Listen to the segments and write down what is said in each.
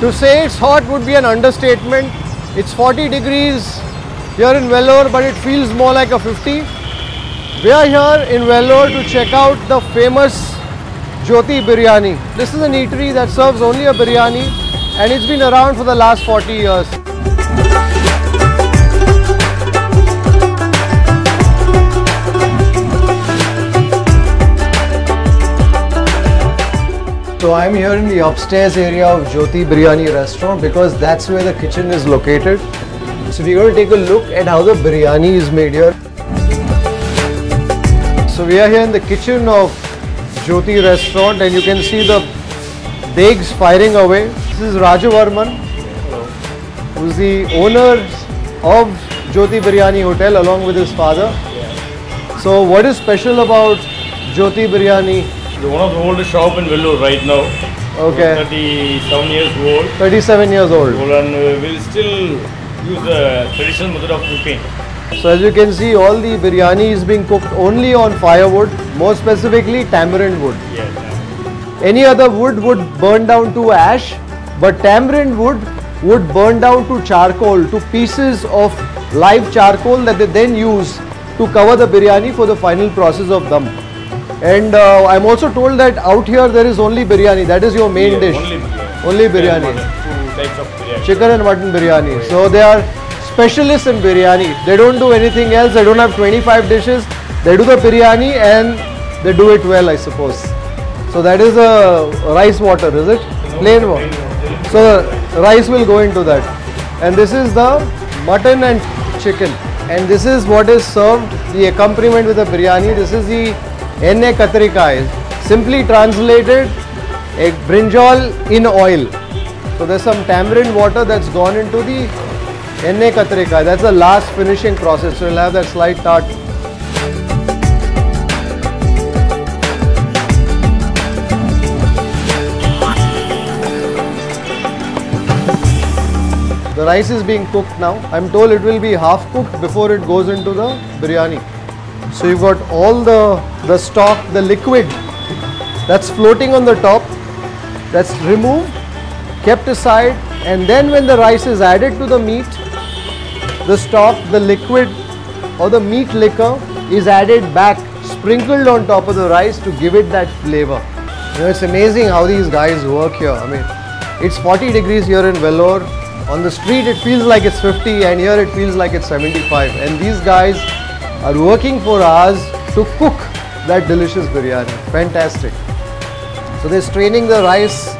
To say it's hot would be an understatement. It's 40 degrees here in Vellore, but it feels more like a 50. We are here in Vellore to check out the famous Jothie Biryani. This is an eatery that serves only a biryani and it's been around for the last 40 years. So I'm here in the upstairs area of Jothie Biryani restaurant because that's where the kitchen is located. So we're going to take a look at how the biryani is made here. So we are here in the kitchen of Jothie restaurant and you can see the degs firing away. This is Raju Varman, who's the owner of Jothie Biryani Hotel along with his father. So what is special about Jothie Biryani? The one of the oldest shop in Vellore right now. Okay. 37 years old. 37 years old. And uh, we'll still use the traditional method of cooking. So as you can see all the biryani is being cooked only on firewood, more specifically tamarind wood. Yes. Any other wood would burn down to ash, but tamarind wood would burn down to charcoal, to pieces of live charcoal that they then use to cover the biryani for the final process of dum. And uh, I'm also told that out here there is only biryani, that is your main Yeah, dish. Only biryani. Only biryani. Two types of biryani. chicken and mutton biryani. So they are specialists in biryani. They don't do anything else. They don't have 25 dishes. They do the biryani and they do it well, I suppose. So that is a rice water, is it? Plain water. So rice will go into that. And this is the mutton and chicken. And this is what is served, the accompaniment with the biryani. This is the enne is Simply translated, a brinjal in oil. So there's some tamarind water that's gone into the enne katrikai. That's the last finishing process. So you'll have that slight tart. The rice is being cooked now. I'm told it will be half cooked before it goes into the biryani. So you've got all the, the stock, the liquid that's floating on the top, that's removed kept aside and then when the rice is added to the meat the stock the liquid or the meat liquor is added back sprinkled on top of the rice to give it that flavor. You know it's amazing how these guys work here. I mean it's 40 degrees here in Vellore. On the street it feels like it's 50 and here it feels like it's 75 and these guys are working for hours to cook that delicious biryani fantastic so they're straining the rice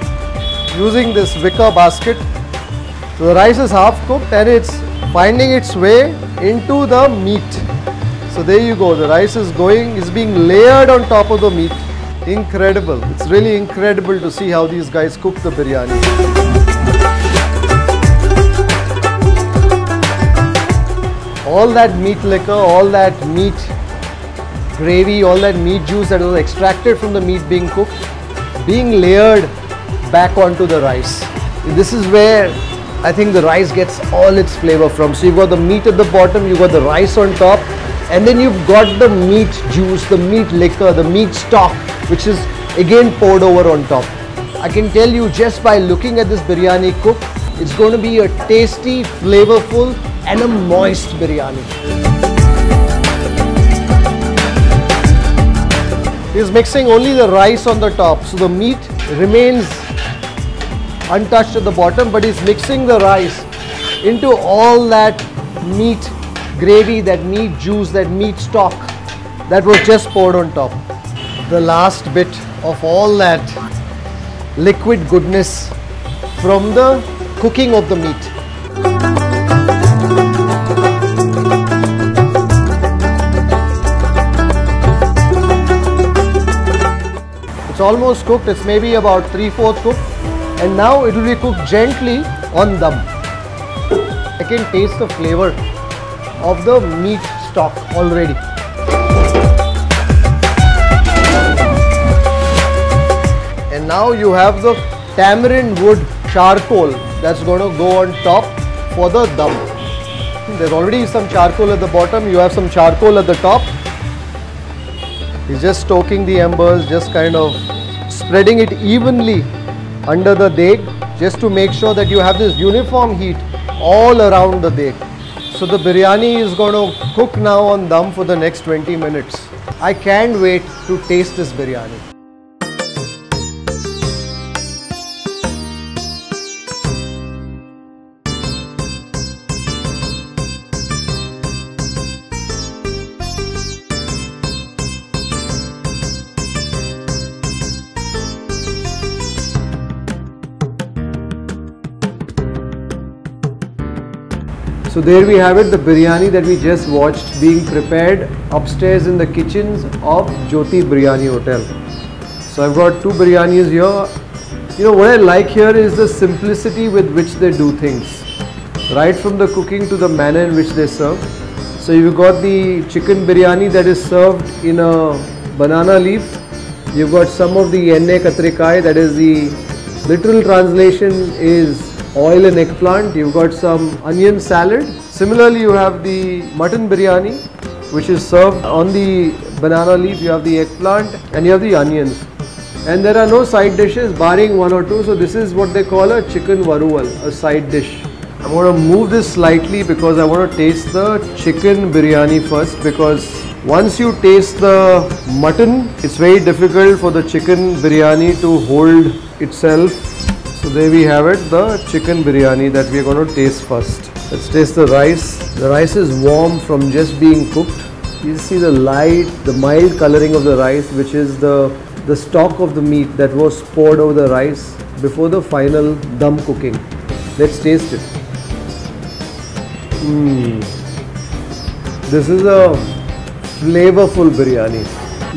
using this wicker basket. So the rice is half cooked and it's finding its way into the meat. So there you go, the rice is going, is being layered on top of the meat. Incredible. It's really incredible to see how these guys cook the biryani. All that meat liquor, all that meat gravy, all that meat juice that was extracted from the meat being cooked, being layered back onto the rice. This is where I think the rice gets all its flavor from. So you've got the meat at the bottom, you've got the rice on top, and then you've got the meat juice, the meat liquor, the meat stock, which is again poured over on top. I can tell you just by looking at this biryani cook, it's going to be a tasty, flavorful, and a moist biryani. He's mixing only the rice on the top, so the meat remains untouched at the bottom but he's mixing the rice into all that meat gravy, that meat juice, that meat stock that was just poured on top. The last bit of all that liquid goodness from the cooking of the meat. It's almost cooked, it's maybe about 3-4 cooked and now it will be cooked gently on dum. I can taste the flavor of the meat stock already. And now you have the tamarind wood charcoal that's going to go on top for the dum. There's already some charcoal at the bottom, you have some charcoal at the top. He's just stoking the embers, just kind of spreading it evenly under the deg just to make sure that you have this uniform heat all around the deg. So the biryani is going to cook now on dum for the next 20 minutes. I can't wait to taste this biryani. So there we have it, the biryani that we just watched being prepared upstairs in the kitchens of Jothie Biryani Hotel. So I've got two biryanis here. You know what I like here is the simplicity with which they do things. Right from the cooking to the manner in which they serve. So you've got the chicken biryani that is served in a banana leaf. You've got some of the enne katrikai that is the literal translation is oil and eggplant. You've got some onion salad. Similarly, you have the mutton biryani, which is served on the banana leaf. You have the eggplant and you have the onions. And there are no side dishes, barring one or two. So this is what they call a chicken varuval, a side dish. I'm going to move this slightly because I want to taste the chicken biryani first because once you taste the mutton, it's very difficult for the chicken biryani to hold itself so there we have it, the chicken biryani that we are going to taste first. Let's taste the rice. The rice is warm from just being cooked. You see the light, the mild coloring of the rice which is the, the stock of the meat that was poured over the rice before the final dum cooking. Let's taste it. Mm. This is a flavorful biryani.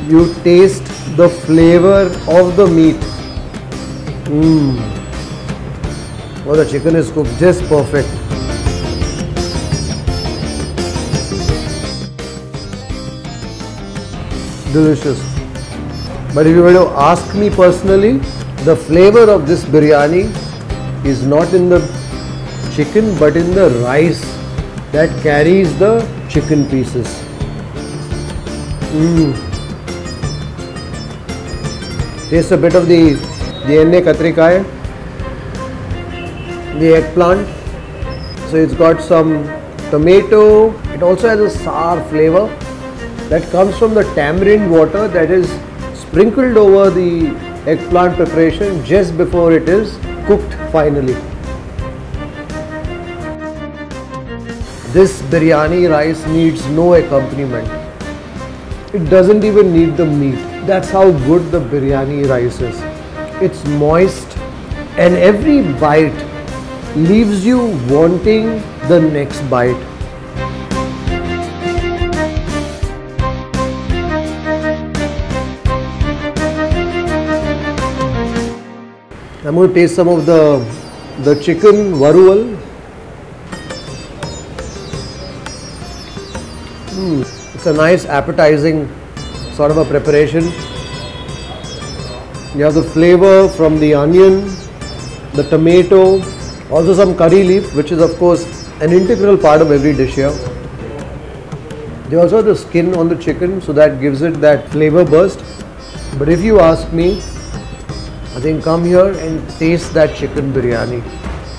You taste the flavor of the meat. Mmm. Oh, the chicken is cooked just perfect. Delicious. But if you were to ask me personally, the flavor of this biryani is not in the chicken but in the rice that carries the chicken pieces. Mm. Taste a bit of the, enne katrikai the eggplant. So it's got some tomato. It also has a sour flavor that comes from the tamarind water that is sprinkled over the eggplant preparation just before it is cooked finally. This biryani rice needs no accompaniment. It doesn't even need the meat. That's how good the biryani rice is. It's moist and every bite leaves you wanting the next bite. I'm going to taste some of the the chicken varuval. Mm, it's a nice appetizing sort of a preparation. You have the flavor from the onion, the tomato, also some curry leaf which is of course an integral part of every dish here. They also have the skin on the chicken so that gives it that flavor burst. But if you ask me, I think come here and taste that chicken biryani.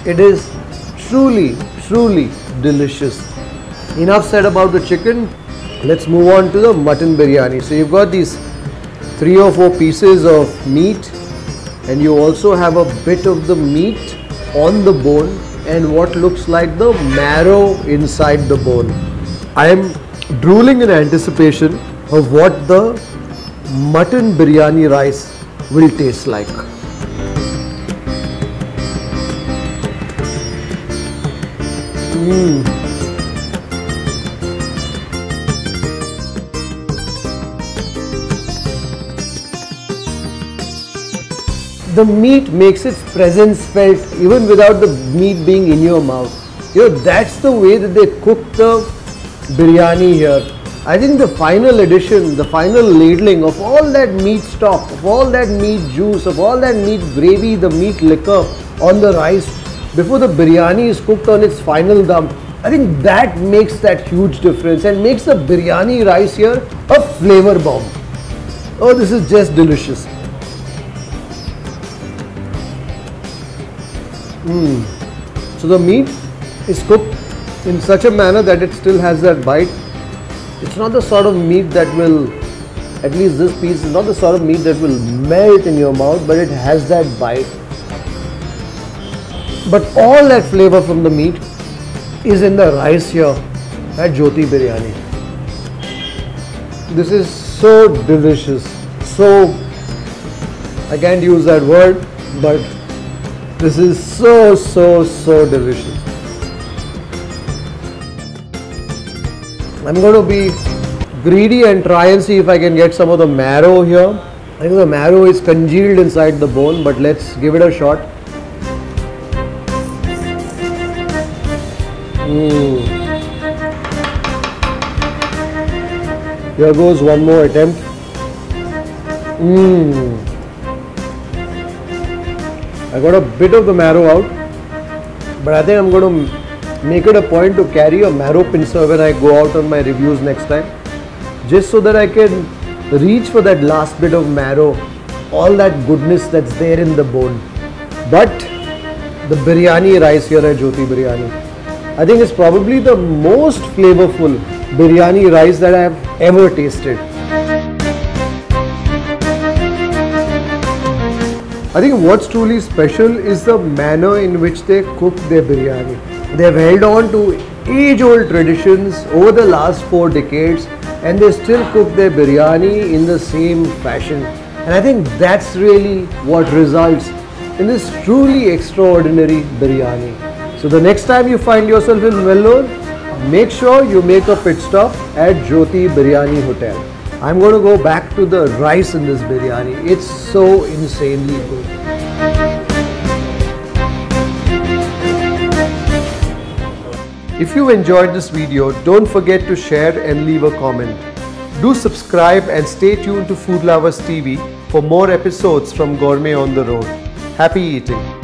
It is truly, truly delicious. Enough said about the chicken. Let's move on to the mutton biryani. So you've got these three or four pieces of meat and you also have a bit of the meat on the bone and what looks like the marrow inside the bone. I am drooling in anticipation of what the mutton biryani rice will taste like. Mm. The meat makes its presence felt even without the meat being in your mouth. You know, that's the way that they cook the biryani here. I think the final addition, the final ladling of all that meat stock, of all that meat juice, of all that meat gravy, the meat liquor on the rice before the biryani is cooked on its final dum. I think that makes that huge difference and makes the biryani rice here a flavor bomb. Oh, this is just delicious. So the meat is cooked in such a manner that it still has that bite. It's not the sort of meat that will, at least this piece is not the sort of meat that will melt in your mouth, but it has that bite. But all that flavor from the meat is in the rice here at Jothie Biryani. This is so delicious. So, I can't use that word, but this is so, so, so delicious. I'm going to be greedy and try and see if I can get some of the marrow here. I think the marrow is congealed inside the bone, but let's give it a shot. Mm. Here goes one more attempt. Mmm. I got a bit of the marrow out, but I think I'm going to make it a point to carry a marrow pincer when I go out on my reviews next time, just so that I can reach for that last bit of marrow, all that goodness that's there in the bone. But the biryani rice here at Jothie Biryani, I think is probably the most flavorful biryani rice that I have ever tasted. I think what's truly special is the manner in which they cook their biryani. They have held on to age old traditions over the last four decades and they still cook their biryani in the same fashion. And I think that's really what results in this truly extraordinary biryani. So the next time you find yourself in Vellore, make sure you make a pit stop at Jothie Biryani Hotel. I'm going to go back to the rice in this biryani. It's so insanely good. If you enjoyed this video, don't forget to share and leave a comment. Do subscribe and stay tuned to Food Lovers TV for more episodes from Gourmet on the Road. Happy eating!